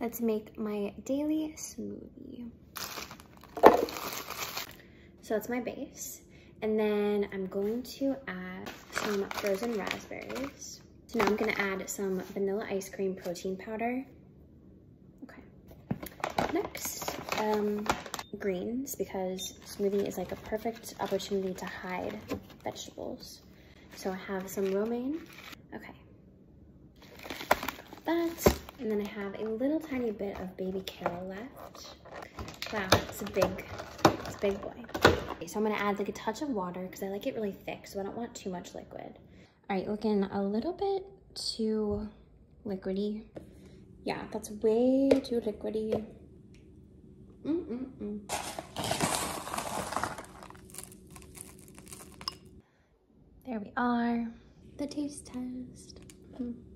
Let's make my daily smoothie. So that's my base. And then I'm going to add some frozen raspberries. So now I'm gonna add some vanilla ice cream protein powder. Okay. Next, um, greens because smoothie is like a perfect opportunity to hide vegetables. So I have some romaine. Okay. That, and then I have a little tiny bit of baby carrot left. Wow, it's a big, it's a big boy. Okay, so I'm gonna add like a touch of water because I like it really thick, so I don't want too much liquid. All right, looking a little bit too liquidy. Yeah, that's way too liquidy. Mm -mm -mm. There we are. The taste test. Mm.